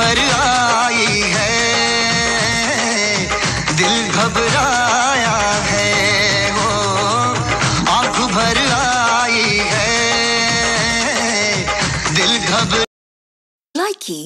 भर आई है। दिल घबराया है वो। आँख भर आई है। दिल घबरा लाइकी